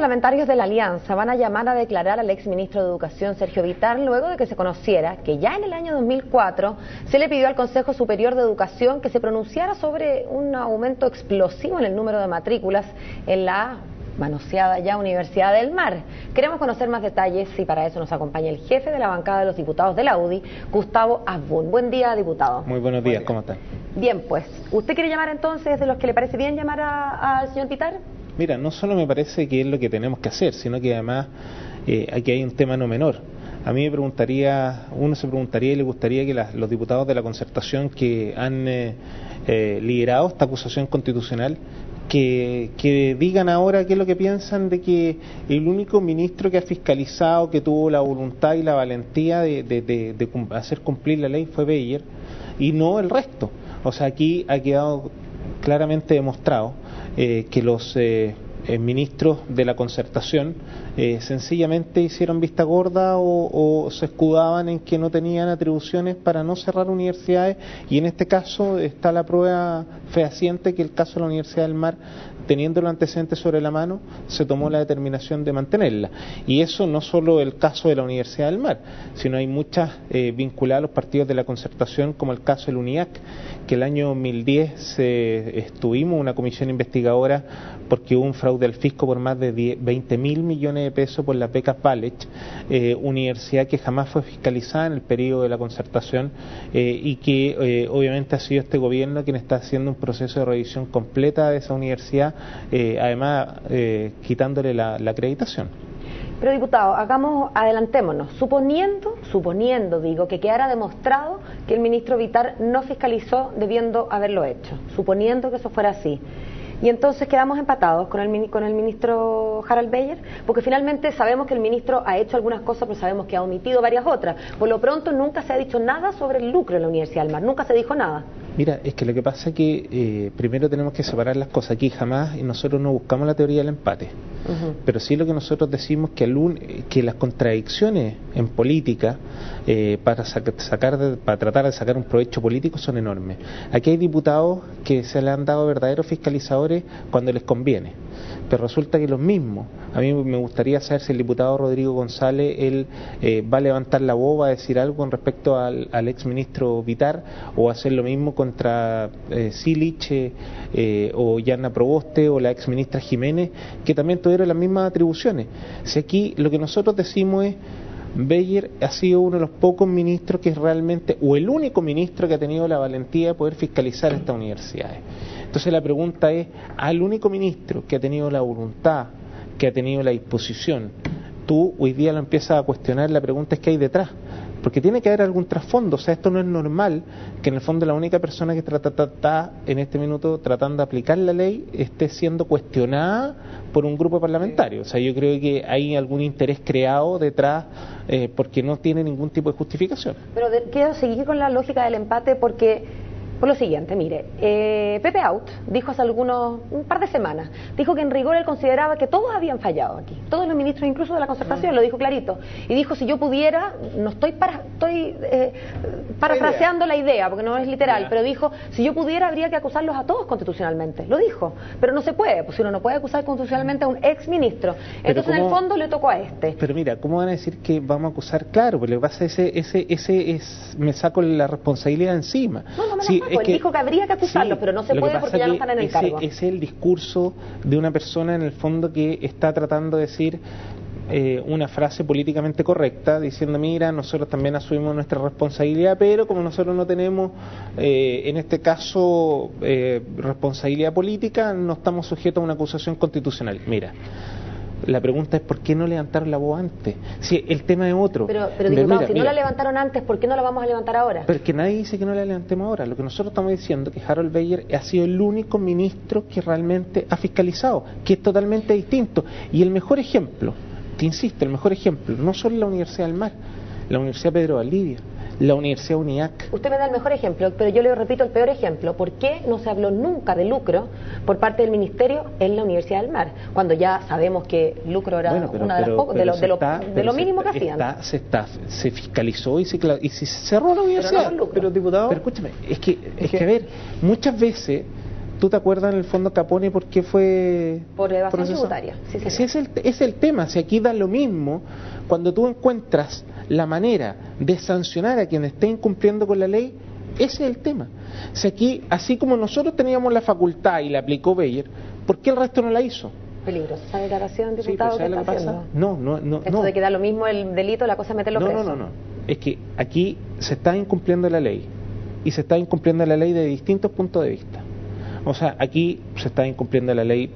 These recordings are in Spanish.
parlamentarios de la Alianza van a llamar a declarar al exministro de Educación Sergio Vitar luego de que se conociera que ya en el año 2004 se le pidió al Consejo Superior de Educación que se pronunciara sobre un aumento explosivo en el número de matrículas en la manoseada ya Universidad del Mar. Queremos conocer más detalles y para eso nos acompaña el jefe de la bancada de los diputados de la UDI, Gustavo Asbun. Buen día, diputado. Muy buenos días, ¿cómo está? Bien, pues, ¿usted quiere llamar entonces de los que le parece bien llamar al señor Vitar? Mira, no solo me parece que es lo que tenemos que hacer, sino que además eh, aquí hay un tema no menor. A mí me preguntaría, uno se preguntaría y le gustaría que los diputados de la concertación que han eh, eh, liderado esta acusación constitucional que, digan ahora qué es lo que piensan de que el único ministro que ha fiscalizado, que tuvo la voluntad y la valentía de, hacer cumplir la ley fue Beyer y no el resto. O sea, aquí ha quedado claramente demostrado eh, que los eh, eh, ministros de la concertación sencillamente hicieron vista gorda o, se escudaban en que no tenían atribuciones para no cerrar universidades y en este caso está la prueba fehaciente que el caso de la Universidad del Mar teniendo los antecedentes sobre la mano, se tomó la determinación de mantenerla. Y eso no solo el caso de la Universidad del Mar, sino hay muchas eh, vinculadas a los partidos de la concertación, como el caso del UNIAC, que el año 2010 estuvimos una comisión investigadora porque hubo un fraude al fisco por más de 20 mil millones de pesos por la beca Palech, eh, universidad que jamás fue fiscalizada en el periodo de la concertación eh, y que obviamente ha sido este gobierno quien está haciendo un proceso de revisión completa de esa universidad eh, además eh, quitándole la, acreditación. Pero diputado, hagamos, adelantémonos. Suponiendo, suponiendo, digo, que quedara demostrado que el ministro Vitar no fiscalizó debiendo haberlo hecho, suponiendo que eso fuera así. Y entonces quedamos empatados con el, con el ministro Harald Beyer, porque finalmente sabemos que el ministro ha hecho algunas cosas, pero sabemos que ha omitido varias otras. Por lo pronto nunca se ha dicho nada sobre el lucro en la Universidad del Mar, nunca se dijo nada. Mira, es que lo que pasa es que eh, primero tenemos que separar las cosas. Aquí jamás y nosotros no buscamos la teoría del empate. Pero sí lo que nosotros decimos que, que las contradicciones en política eh, para, sacar para tratar de sacar un provecho político son enormes. Aquí hay diputados que se le han dado verdaderos fiscalizadores cuando les conviene pero resulta que los mismos. A mí me gustaría saber si el diputado Rodrigo González él eh, va a levantar la voz, va a decir algo con respecto al, al exministro Vitar o hacer lo mismo contra eh, Silich eh, o Yana Proboste o la exministra Jiménez, que también tuvieron las mismas atribuciones. Si aquí lo que nosotros decimos es Beyer ha sido uno de los pocos ministros que es realmente, o el único ministro que ha tenido la valentía de poder fiscalizar estas universidades. Entonces la pregunta es, al único ministro que ha tenido la voluntad, que ha tenido la disposición, tú hoy día lo empiezas a cuestionar, la pregunta es qué hay detrás. Porque tiene que haber algún trasfondo, o sea, esto no es normal que en el fondo la única persona que está en este minuto tratando de aplicar la ley esté siendo cuestionada por un grupo parlamentario. O sea, yo creo que hay algún interés creado detrás eh, porque no tiene ningún tipo de justificación. Pero quiero seguir con la lógica del empate porque por lo siguiente, mire, eh, Pepe Out dijo hace algunos, un par de semanas, dijo que en rigor él consideraba que todos habían fallado aquí, todos los ministros incluso de la concertación, lo dijo clarito, y dijo si yo pudiera, no estoy para, estoy eh, parafraseando la idea, porque no es literal, pero dijo, si yo pudiera habría que acusarlos a todos constitucionalmente, lo dijo, pero no se puede, pues si uno no puede acusar constitucionalmente a un ex ministro, entonces en el fondo le tocó a este. Pero mira, ¿cómo van a decir que vamos a acusar? Claro, porque lo que pasa ese, ese, ese es, me saco la responsabilidad encima. No, no me es que, dijo que habría que acusarlos, pero no se puede porque ya no están en el cargo. es el discurso de una persona en el fondo que está tratando de decir eh, una frase políticamente correcta, diciendo, mira, nosotros también asumimos nuestra responsabilidad, pero como nosotros no tenemos, eh, en este caso, eh, responsabilidad política, no estamos sujetos a una acusación constitucional. Mira, la pregunta es ¿por qué no levantaron la voz antes? Si el tema es otro. Pero, pero diputado, si no la levantaron antes, ¿por qué no la vamos a levantar ahora? Pero que nadie dice que no la levantemos ahora. Lo que nosotros estamos diciendo es que Harold Bayer ha sido el único ministro que realmente ha fiscalizado, que es totalmente distinto. Y el mejor ejemplo, te insisto, el mejor ejemplo, no solo la Universidad del Mar, la Universidad Pedro Valdivia, la Universidad UNIAC. Usted me da el mejor ejemplo, pero yo le repito el peor ejemplo. ¿Por qué no se habló nunca de lucro por parte del Ministerio en la Universidad del Mar? Cuando ya sabemos que lucro era una de, las de, lo, de, lo, mínimo que hacían. se, está, se fiscalizó y se, y se cerró la universidad. Pero, diputado. Pero escúchame, es que, es que, a ver, muchas veces ¿Tú te acuerdas en el fondo Capone por qué fue por evasión tributaria? Sí, sí, es, el, es el tema, si aquí da lo mismo cuando tú encuentras la manera de sancionar a quien esté incumpliendo con la ley, ese es el tema. Si aquí, así como nosotros teníamos la facultad y la aplicó Beyer, ¿por qué el resto no la hizo? Peligrosa declaración, diputado, sí, está pasa? No, no, no. Esto de que da lo mismo el delito, la cosa es meterlo no, preso. No, no, no. Es que aquí se está incumpliendo la ley y se está incumpliendo la ley de distintos puntos de vista. O sea, aquí se está incumpliendo la ley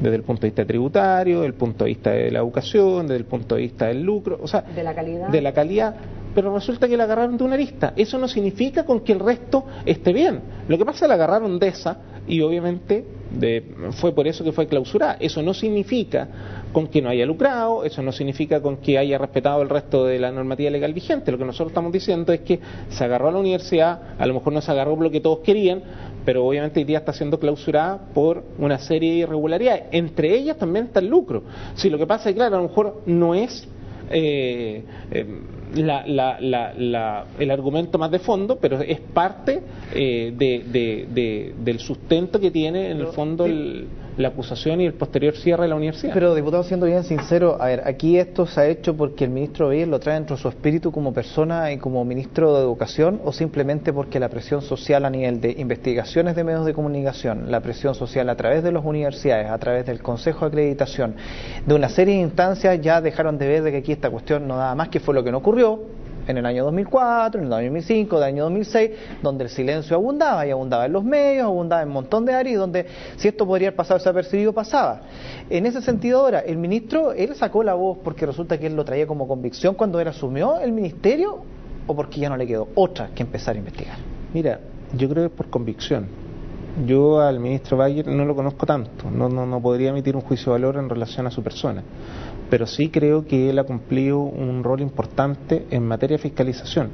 desde el punto de vista tributario, desde el punto de vista de la educación, desde el punto de vista del lucro, o sea, de la calidad. De la calidad pero resulta que la agarraron de una arista. Eso no significa con que el resto esté bien. Lo que pasa es que la agarraron de esa y obviamente fue por eso que fue clausurada. Eso no significa con que no haya lucrado, eso no significa con que haya respetado el resto de la normativa legal vigente. Lo que nosotros estamos diciendo es que se agarró a la universidad, a lo mejor no se agarró lo que todos querían, pero obviamente hoy día está siendo clausurada por una serie de irregularidades. Entre ellas también está el lucro. Si lo que pasa es que, claro, a lo mejor no es eh, eh, la, la, la, el argumento más de fondo, pero es parte eh, de, del sustento que tiene en el fondo el, la acusación y el posterior cierre de la universidad. Pero, diputado, siendo bien sincero, a ver, aquí esto se ha hecho porque el ministro Beyer lo trae dentro de su espíritu como persona y como ministro de Educación o simplemente porque la presión social a nivel de investigaciones de medios de comunicación, la presión social a través de las universidades, a través del Consejo de Acreditación, de una serie de instancias ya dejaron de ver de que aquí esta cuestión no daba más que fue lo que no ocurrió, en el año 2004, en el año 2005, en el año 2006, donde el silencio abundaba y abundaba en los medios, abundaba en un montón de áreas y donde si esto podría haber pasado desapercibido, pasaba. En ese sentido ahora, el ministro, él sacó la voz porque resulta que él lo traía como convicción cuando él asumió el ministerio o porque ya no le quedó otra que empezar a investigar. Mira, yo creo que es por convicción. Yo al ministro Bayer no lo conozco tanto, no, no, no podría emitir un juicio de valor en relación a su persona pero sí creo que él ha cumplido un rol importante en materia de fiscalización,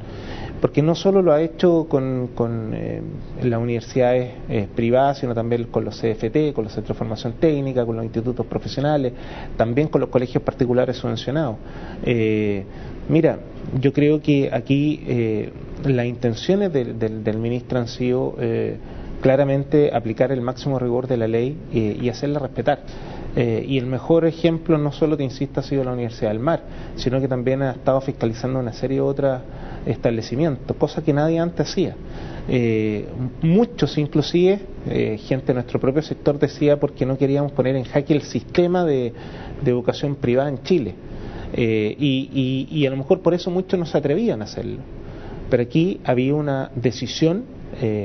porque no solo lo ha hecho con, eh, las universidades eh, privadas, sino también con los CFT, con los centros de formación técnica, con los institutos profesionales, también con los colegios particulares subvencionados. Eh, mira, yo creo que aquí las intenciones del ministro han sido claramente aplicar el máximo rigor de la ley y hacerla respetar. Eh, y el mejor ejemplo, no solo te insisto, ha sido la Universidad del Mar, sino que también ha estado fiscalizando una serie de otros establecimientos, cosa que nadie antes hacía. Eh, muchos, inclusive, eh, gente de nuestro propio sector decía porque no queríamos poner en jaque el sistema de, educación privada en Chile. Y, y, a lo mejor por eso muchos no se atrevían a hacerlo. Pero aquí había una decisión,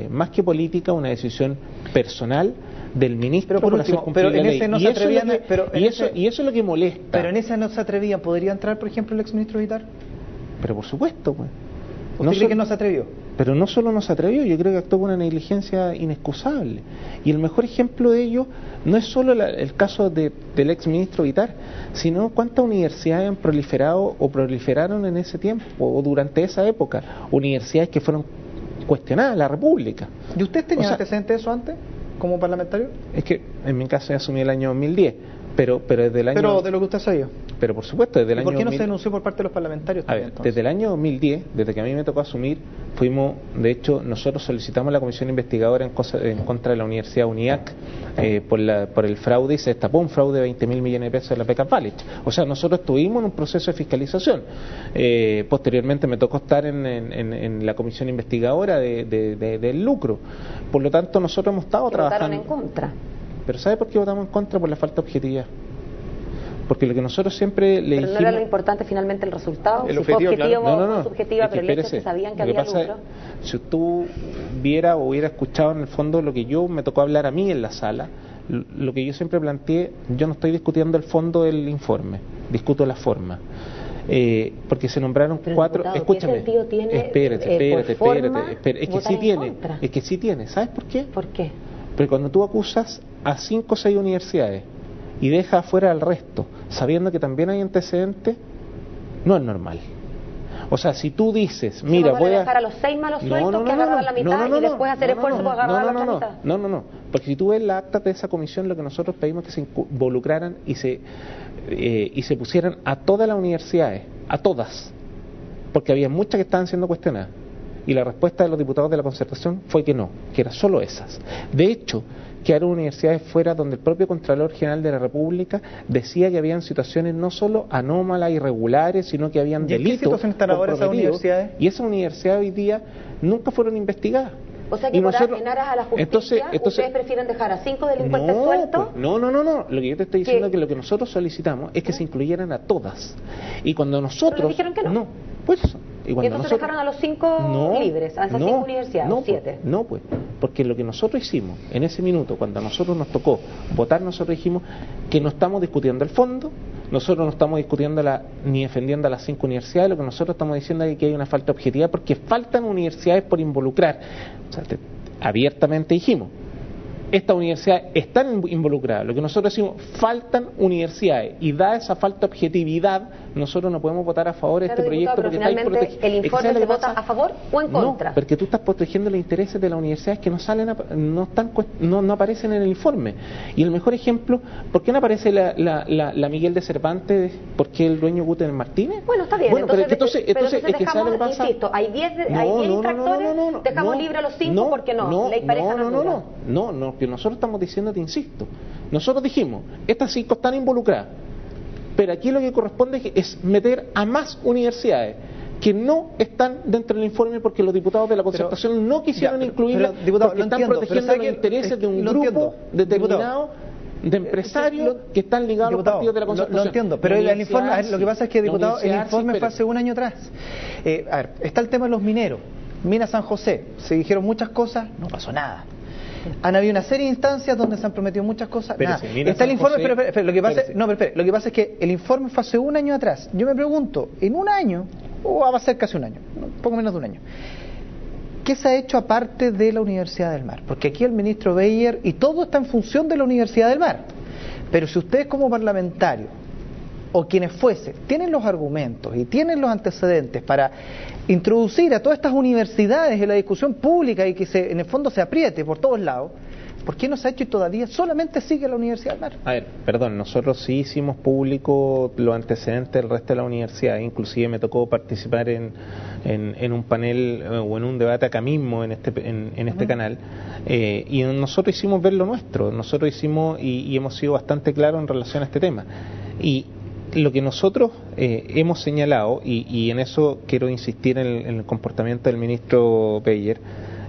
más que política, una decisión personal del ministro pero por último, pero en ese no se atrevían, y, eso, y eso es lo que molesta. Pero en ese no se atrevían, ¿podría entrar, por ejemplo, el exministro Vitar? Pero por supuesto, pues. ¿Usted cree que no se atrevió? Pero no solo no se atrevió, yo creo que actuó con una negligencia inexcusable. Y el mejor ejemplo de ello no es solo el caso de, del exministro Vitar, sino cuántas universidades han proliferado o proliferaron en ese tiempo o durante esa época. Universidades que fueron cuestionadas, la República. ¿Y usted tenía antecedentes de eso antes? como parlamentario? Es que en mi caso asumí el año 2010, pero, pero desde el año... Pero de lo que usted sabía. Pero por supuesto, desde el año... ¿Por qué no se denunció por parte de los parlamentarios también, desde el año 2010, desde que a mí me tocó asumir, fuimos, de hecho, nosotros solicitamos la comisión investigadora en, contra de la Universidad UNIAC eh, por, la, por el fraude y se destapó un fraude de 20 mil millones de pesos en la PECA College. O sea, nosotros estuvimos en un proceso de fiscalización. Eh, posteriormente me tocó estar en, en, la comisión investigadora de, del lucro. Por lo tanto, nosotros hemos estado trabajando... en contra. Pero ¿sabe por qué votamos en contra? Por la falta de objetividad porque lo que nosotros siempre le pero no era lo importante finalmente el resultado, el si fue objetivo no, no, no. o subjetiva, pero el hecho es que sabían que había lucro. si tú viera o hubiera escuchado en el fondo lo que yo me tocó hablar a mí en la sala, lo que yo siempre planteé, yo no estoy discutiendo el fondo del informe, discuto la forma. Eh, porque se nombraron cuatro. escúchame. Tiene, espérate, eh, espérate, espérate, espérate, Es que sí tiene. Es que sí tiene. ¿Sabes por qué? ¿Por qué? Porque cuando tú acusas a cinco o seis universidades y deja afuera al resto, sabiendo que también hay antecedentes, no es normal. O sea, si tú dices, mira, voy a dejar a los seis malos sueltos no, que agarran la mitad y después hacer esfuerzo para agarrar la otra mitad. No, no, no, porque si tú ves la acta de esa comisión, lo que nosotros pedimos es que se involucraran y se eh, y se pusieran a todas las universidades, a todas, porque había muchas que estaban siendo cuestionadas Y la respuesta de los diputados de la concertación fue que no, que eran solo esas. De hecho, que eran universidades fuera donde el propio Contralor General de la República decía que habían situaciones no solo anómalas, irregulares, sino que habían delitos. ¿Y ahora esas universidades? Y esas universidades hoy día nunca fueron investigadas. O sea que y por nosotros, a la justicia, entonces, ustedes prefieren dejar a cinco delincuentes no, sueltos. Pues, no, no, no, no. Lo que yo te estoy diciendo es que lo que nosotros solicitamos es que se incluyeran a todas. Y cuando nosotros. Pero dijeron que no. No, pues y, entonces dejaron a los cinco libres, a esas cinco universidades, no, siete. Pues, no, pues, porque lo que nosotros hicimos en ese minuto, cuando a nosotros nos tocó votar, nosotros dijimos que no estamos discutiendo el fondo, nosotros no estamos discutiendo la, ni defendiendo a las cinco universidades, lo que nosotros estamos diciendo es que hay una falta objetiva porque faltan universidades por involucrar. O sea, abiertamente dijimos, estas universidades están involucradas. Lo que nosotros decimos, faltan universidades. Y da esa falta de objetividad, nosotros no podemos votar a favor de este proyecto porque finalmente el informe se vota a favor o en contra. No, porque tú estás protegiendo los intereses de las universidades que no salen, no están, no, no aparecen en el informe. Y el mejor ejemplo, ¿por qué no aparece la, la, la, Miguel de Cervantes? ¿Por qué el dueño Guten Martínez? Bueno, está bien. Bueno, entonces, pero entonces, entonces, es que dejamos, pasa... insisto, hay 10 no, infractores, dejamos libre a los 5 porque no, ley pareja no, no, no, no, no, que nosotros estamos diciendo, te insisto, nosotros dijimos, estas cinco están involucradas, pero aquí lo que corresponde es meter a más universidades que no están dentro del informe porque los diputados de la concertación no quisieron incluirlas porque están protegiendo los intereses de un grupo determinado de empresarios que están ligados a los partidos de la Concertación. Lo, entiendo, pero el, informe, lo que pasa es que, diputado, el informe fue hace un año atrás. Eh, a ver, está el tema de los mineros. Mina San José, se dijeron muchas cosas, no pasó nada. Han habido una serie de instancias donde se han prometido muchas cosas. Está el informe, pero, lo que pasa, no, pero, lo que pasa es que el informe fue hace un año atrás. Yo me pregunto, en un año, o va a ser casi un año, poco menos de un año, ¿qué se ha hecho aparte de la Universidad del Mar? Porque aquí el ministro Beyer, y todo está en función de la Universidad del Mar. Pero si ustedes como parlamentarios o quienes fuese, tienen los argumentos y tienen los antecedentes para introducir a todas estas universidades en la discusión pública y que se, en el fondo se apriete por todos lados, ¿por qué no se ha hecho y todavía solamente sigue la Universidad del Mar? A ver, perdón, nosotros sí hicimos público los antecedentes del resto de la universidad, inclusive me tocó participar en, en, un panel eh, o en un debate acá mismo en este, en, este canal, eh, y nosotros hicimos ver lo nuestro, nosotros hicimos y, y hemos sido bastante claros en relación a este tema. Y lo que nosotros eh, hemos señalado, y, en eso quiero insistir en el, comportamiento del ministro Beyer,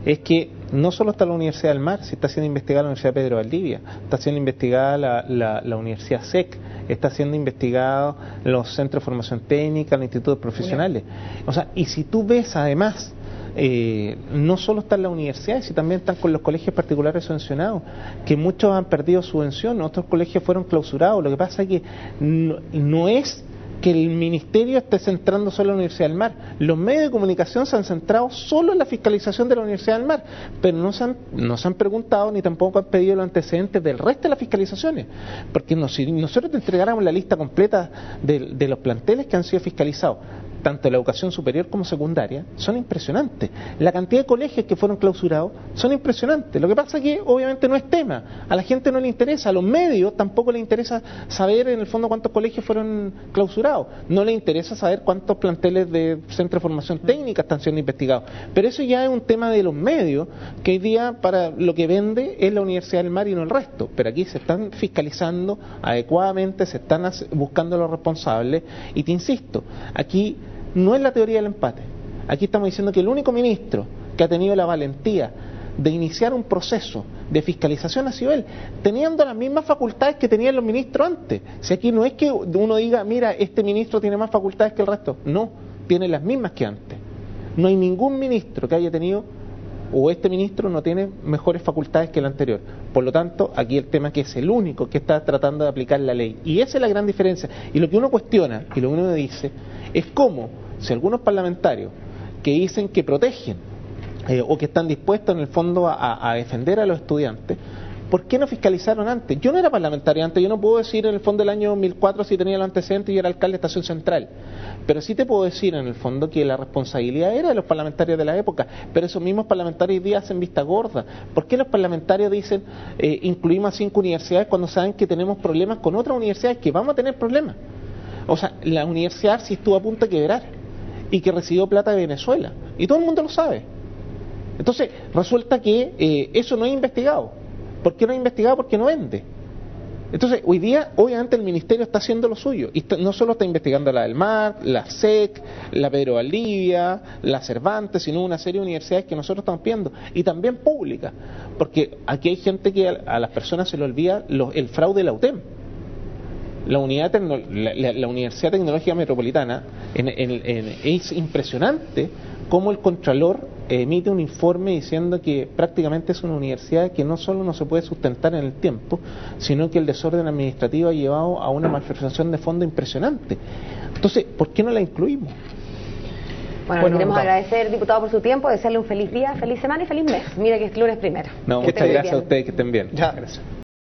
es que no solo está la Universidad del Mar, se está siendo investigada la Universidad Pedro Valdivia, está siendo investigada la, Universidad SEC, está siendo investigado los centros de formación técnica, los institutos profesionales. O sea, y si tú ves además eh, no solo están las universidades, sino también están con los colegios particulares subvencionados, que muchos han perdido subvención, otros colegios fueron clausurados. Lo que pasa es que no, es que el ministerio esté centrando solo en la Universidad del Mar. Los medios de comunicación se han centrado solo en la fiscalización de la Universidad del Mar, pero no se han, no se han preguntado ni tampoco han pedido los antecedentes del resto de las fiscalizaciones. Porque si nosotros te entregáramos la lista completa de los planteles que han sido fiscalizados, tanto la educación superior como secundaria, son impresionantes. La cantidad de colegios que fueron clausurados son impresionantes. Lo que pasa es que obviamente no es tema. A la gente no le interesa, a los medios tampoco le interesa saber en el fondo cuántos colegios fueron clausurados. No le interesa saber cuántos planteles de centro de formación técnica están siendo investigados. Pero eso ya es un tema de los medios, que hoy día para lo que vende es la Universidad del Mar y no el resto. Pero aquí se están fiscalizando adecuadamente, se están buscando los responsables. Y te insisto, aquí no es la teoría del empate. Aquí estamos diciendo que el único ministro que ha tenido la valentía de iniciar un proceso de fiscalización ha sido él, teniendo las mismas facultades que tenían los ministros antes. Si aquí no es que uno diga, mira, este ministro tiene más facultades que el resto, no, tiene las mismas que antes. No hay ningún ministro que haya tenido, o este ministro no tiene mejores facultades que el anterior. Por lo tanto, aquí el tema que es el único que está tratando de aplicar la ley. Y esa es la gran diferencia. Y lo que uno cuestiona, y lo que uno dice, es cómo si algunos parlamentarios que dicen que protegen eh, o que están dispuestos en el fondo a, defender a los estudiantes, ¿por qué no fiscalizaron antes? Yo no era parlamentario antes, yo no puedo decir en el fondo del año 2004 si tenía los antecedentes y era alcalde de Estación Central, pero sí te puedo decir en el fondo que la responsabilidad era de los parlamentarios de la época, pero esos mismos parlamentarios hoy día hacen vista gorda. ¿Por qué los parlamentarios dicen eh, incluimos a cinco universidades cuando saben que tenemos problemas con otras universidades que vamos a tener problemas? O sea, la universidad sí estuvo a punto de quebrar y que recibió plata de Venezuela. Y todo el mundo lo sabe. Entonces, resulta que eh, eso no es investigado. ¿Por qué no es investigado? Porque no vende. Entonces, hoy día, obviamente, el Ministerio está haciendo lo suyo. Y no solo está investigando la del Mar, la SEC, la Pedro Valdivia, la Cervantes, sino una serie de universidades que nosotros estamos viendo. Y también públicas. Porque aquí hay gente que a, las personas se le olvida el fraude de la UTEM. La, unidad la, Universidad Tecnológica Metropolitana es impresionante cómo el Contralor emite un informe diciendo que prácticamente es una universidad que no solo no se puede sustentar en el tiempo, sino que el desorden administrativo ha llevado a una malversación de fondo impresionante. Entonces, ¿por qué no la incluimos? Bueno, queremos agradecer, diputado, por su tiempo, desearle un feliz día, feliz semana y feliz mes. Mira que es lunes primero. No, muchas gracias a ustedes, que estén bien. Ya. Gracias.